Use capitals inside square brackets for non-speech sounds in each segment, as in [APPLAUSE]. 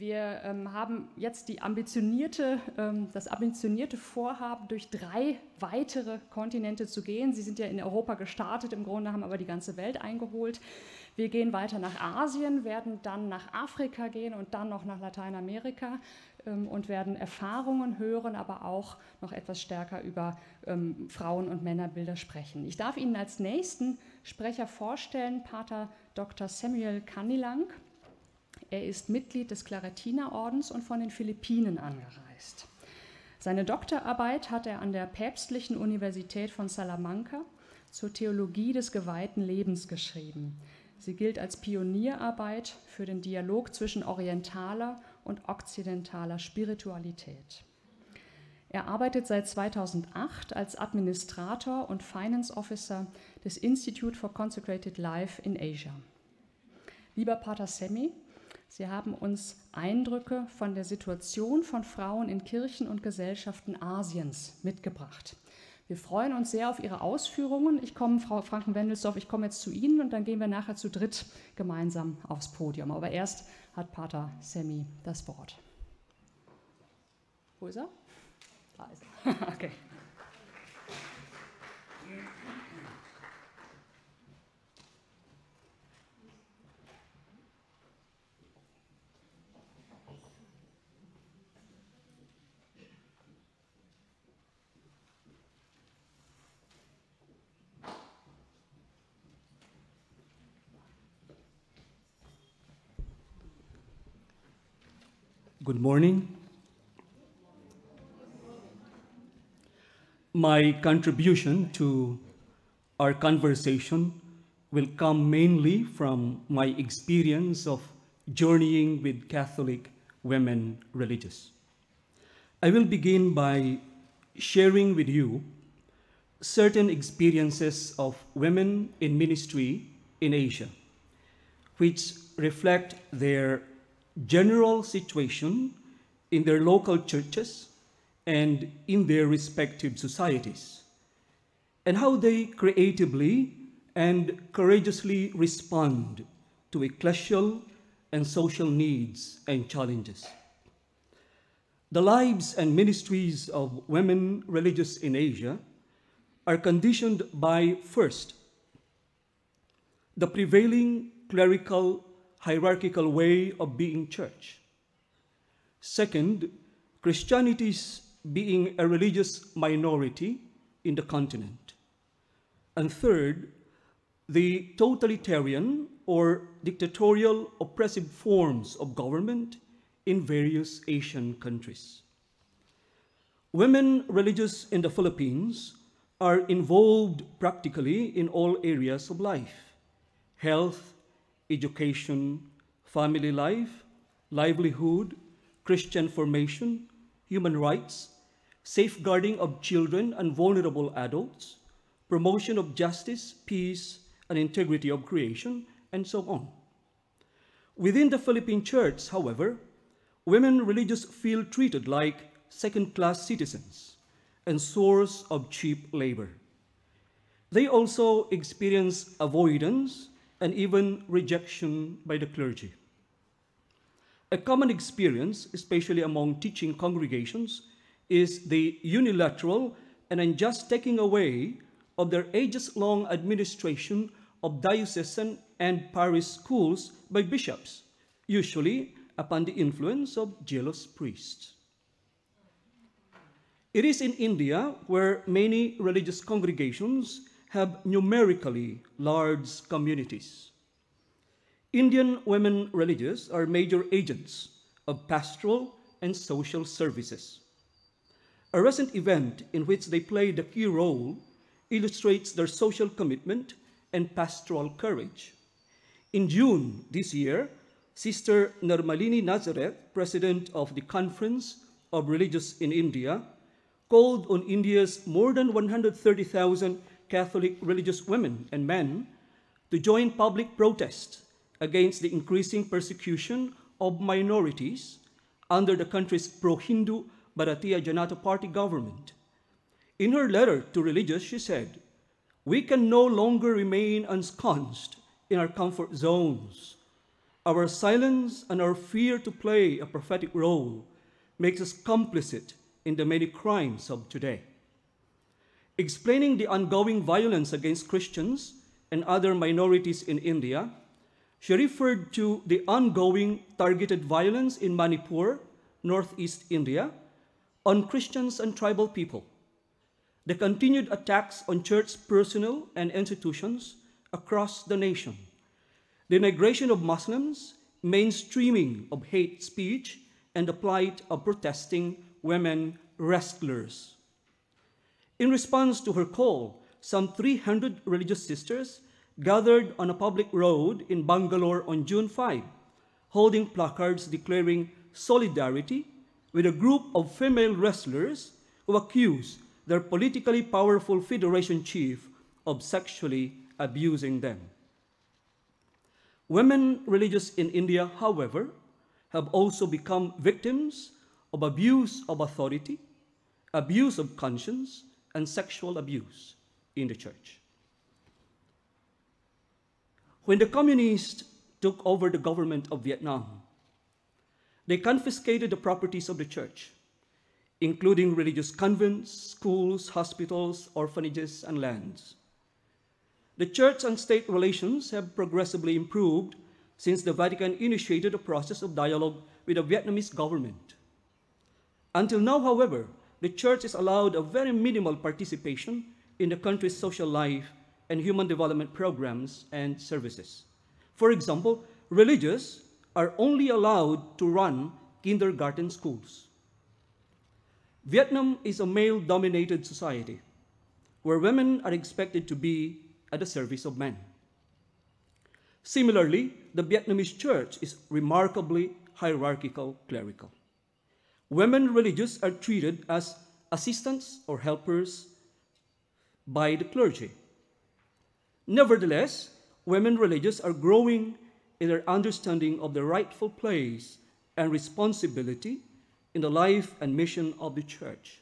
Wir ähm, haben jetzt ambitionierte, ähm, das ambitionierte Vorhaben, durch drei weitere Kontinente zu gehen. Sie sind ja in Europa gestartet, im Grunde haben aber die ganze Welt eingeholt. Wir gehen weiter nach Asien, werden dann nach Afrika gehen und dann noch nach Lateinamerika ähm, und werden Erfahrungen hören, aber auch noch etwas stärker über ähm, Frauen- und Männerbilder sprechen. Ich darf Ihnen als nächsten Sprecher vorstellen, Pater Dr. Samuel Kanilang. Er ist Mitglied des Claretinerordens und von den Philippinen angereist. Seine Doktorarbeit hat er an der Päpstlichen Universität von Salamanca zur Theologie des geweihten Lebens geschrieben. Sie gilt als Pionierarbeit für den Dialog zwischen orientaler und okzidentaler Spiritualität. Er arbeitet seit 2008 als Administrator und Finance Officer des Institute for Consecrated Life in Asia. Lieber Pater Semi, Sie haben uns Eindrücke von der Situation von Frauen in Kirchen und Gesellschaften Asiens mitgebracht. Wir freuen uns sehr auf Ihre Ausführungen. Ich komme, Frau Franken-Wendelsdorf, ich komme jetzt zu Ihnen und dann gehen wir nachher zu dritt gemeinsam aufs Podium. Aber erst hat Pater Semi das Wort. Wo ist er? Da ist er. [LAUGHS] okay. Good morning. My contribution to our conversation will come mainly from my experience of journeying with Catholic women religious. I will begin by sharing with you certain experiences of women in ministry in Asia, which reflect their general situation in their local churches and in their respective societies, and how they creatively and courageously respond to ecclesial and social needs and challenges. The lives and ministries of women religious in Asia are conditioned by, first, the prevailing clerical hierarchical way of being church. Second, Christianity's being a religious minority in the continent. And third, the totalitarian or dictatorial oppressive forms of government in various Asian countries. Women religious in the Philippines are involved practically in all areas of life, health, education, family life, livelihood, Christian formation, human rights, safeguarding of children and vulnerable adults, promotion of justice, peace, and integrity of creation, and so on. Within the Philippine church, however, women religious feel treated like second-class citizens and source of cheap labor. They also experience avoidance and even rejection by the clergy. A common experience, especially among teaching congregations, is the unilateral and unjust taking away of their ages-long administration of diocesan and parish schools by bishops, usually upon the influence of jealous priests. It is in India where many religious congregations have numerically large communities. Indian women religious are major agents of pastoral and social services. A recent event in which they played a key role illustrates their social commitment and pastoral courage. In June this year, Sister Nirmalini Nazareth, president of the Conference of Religious in India, called on India's more than 130,000 Catholic religious women and men to join public protest against the increasing persecution of minorities under the country's pro-Hindu Bharatiya Janata Party government. In her letter to religious, she said, we can no longer remain ensconced in our comfort zones. our silence and our fear to play a prophetic role makes us complicit in the many crimes of today. Explaining the ongoing violence against Christians and other minorities in India, she referred to the ongoing targeted violence in Manipur, northeast India, on Christians and tribal people, the continued attacks on church personnel and institutions across the nation, the migration of Muslims, mainstreaming of hate speech, and the plight of protesting women wrestlers. In response to her call, some 300 religious sisters gathered on a public road in Bangalore on June 5, holding placards declaring solidarity with a group of female wrestlers who accuse their politically powerful federation chief of sexually abusing them. Women religious in India, however, have also become victims of abuse of authority, abuse of conscience, and sexual abuse in the church. When the communists took over the government of Vietnam, they confiscated the properties of the church, including religious convents, schools, hospitals, orphanages, and lands. The church and state relations have progressively improved since the Vatican initiated a process of dialogue with the Vietnamese government. Until now, however, the church is allowed a very minimal participation in the country's social life and human development programs and services. For example, religious are only allowed to run kindergarten schools. Vietnam is a male dominated society where women are expected to be at the service of men. Similarly, the Vietnamese church is remarkably hierarchical clerical. Women religious are treated as assistants or helpers by the clergy. Nevertheless, women religious are growing in their understanding of their rightful place and responsibility in the life and mission of the church.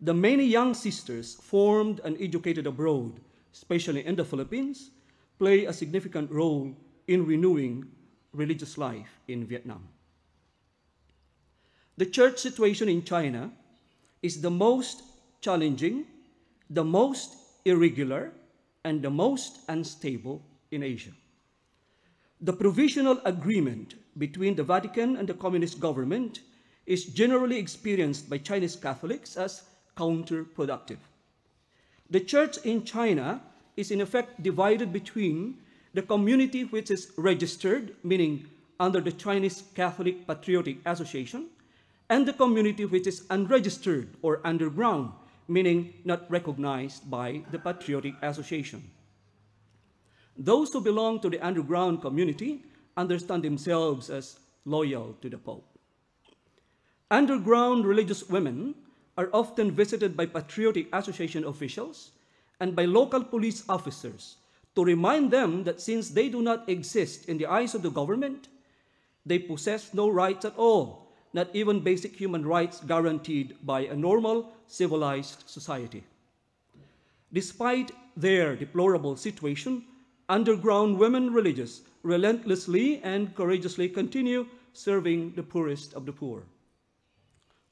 The many young sisters formed and educated abroad, especially in the Philippines, play a significant role in renewing religious life in Vietnam. The church situation in China is the most challenging, the most irregular, and the most unstable in Asia. The provisional agreement between the Vatican and the communist government is generally experienced by Chinese Catholics as counterproductive. The church in China is in effect divided between the community which is registered, meaning under the Chinese Catholic Patriotic Association, and the community which is unregistered or underground, meaning not recognized by the Patriotic Association. Those who belong to the underground community understand themselves as loyal to the Pope. Underground religious women are often visited by Patriotic Association officials and by local police officers to remind them that since they do not exist in the eyes of the government, they possess no rights at all, not even basic human rights guaranteed by a normal, civilized society. Despite their deplorable situation, underground women religious relentlessly and courageously continue serving the poorest of the poor.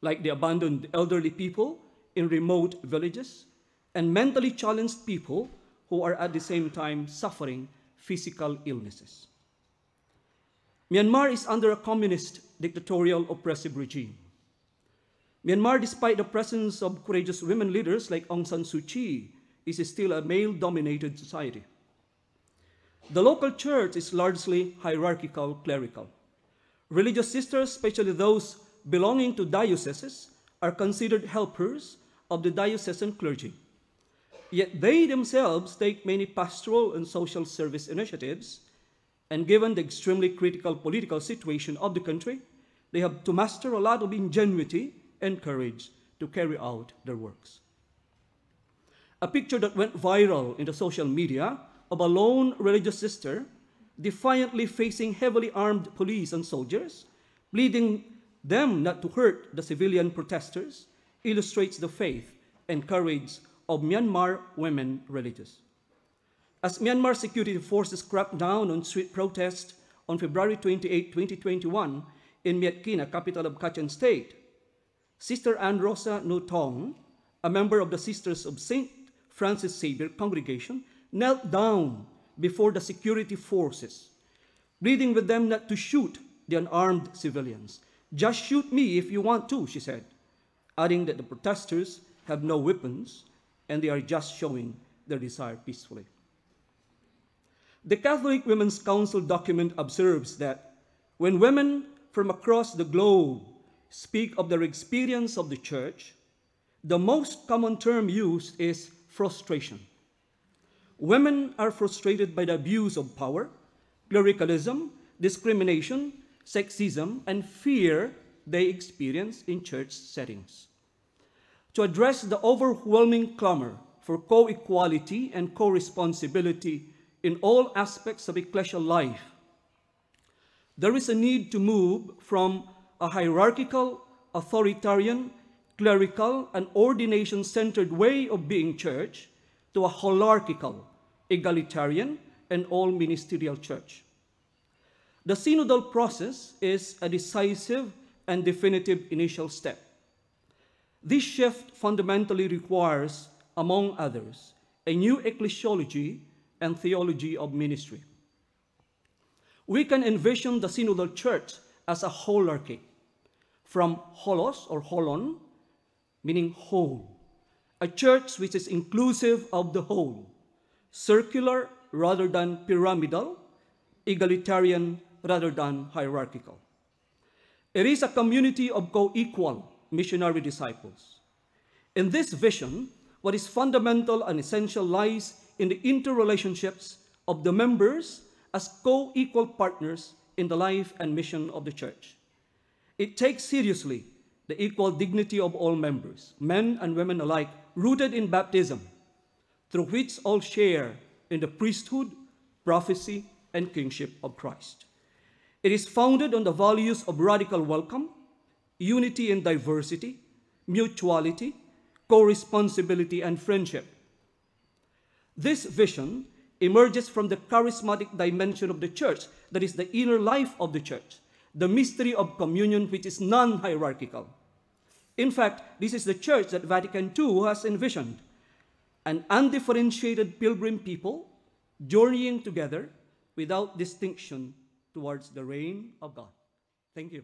Like the abandoned elderly people in remote villages and mentally challenged people who are at the same time suffering physical illnesses. Myanmar is under a communist dictatorial oppressive regime. Myanmar, despite the presence of courageous women leaders like Aung San Suu Kyi, is still a male dominated society. The local church is largely hierarchical clerical. Religious sisters, especially those belonging to dioceses, are considered helpers of the diocesan clergy. Yet they themselves take many pastoral and social service initiatives, and given the extremely critical political situation of the country, they have to master a lot of ingenuity and courage to carry out their works. A picture that went viral in the social media of a lone religious sister defiantly facing heavily armed police and soldiers, pleading them not to hurt the civilian protesters, illustrates the faith and courage of Myanmar women religious. As Myanmar security forces cracked down on street protests on February 28, 2021, in Myitkyina, capital of Kachin State, Sister Anne Rosa Nu Tawng, a member of the Sisters of St. Francis Xavier congregation, knelt down before the security forces, pleading with them not to shoot the unarmed civilians. Just shoot me if you want to, she said, adding that the protesters have no weapons and they are just showing their desire peacefully. The Catholic Women's Council document observes that when women from across the globe speak of their experience of the church, the most common term used is frustration. Women are frustrated by the abuse of power, clericalism, discrimination, sexism, and fear they experience in church settings. To address the overwhelming clamor for co equality and co responsibility in all aspects of ecclesial life, there is a need to move from a hierarchical, authoritarian, clerical, and ordination centered way of being church to a holarchical, egalitarian, and all ministerial church. The synodal process is a decisive and definitive initial step. This shift fundamentally requires, among others, a new ecclesiology and theology of ministry. We can envision the synodal church as a holarchy, from holos or holon, meaning whole, a church which is inclusive of the whole, circular rather than pyramidal, egalitarian rather than hierarchical. It is a community of co equal missionary disciples. In this vision, what is fundamental and essential lies in the interrelationships of the members as co equal partners in the life and mission of the church. It takes seriously the equal dignity of all members, men and women alike, rooted in baptism, through which all share in the priesthood, prophecy, and kingship of Christ. It is founded on the values of radical welcome, unity in diversity, mutuality, co responsibility, and friendship. This vision emerges from the charismatic dimension of the church, that is, the inner life of the church, the mystery of communion, which is non hierarchical. In fact, this is the church that Vatican II has envisioned an undifferentiated pilgrim people journeying together without distinction towards the reign of God. Thank you.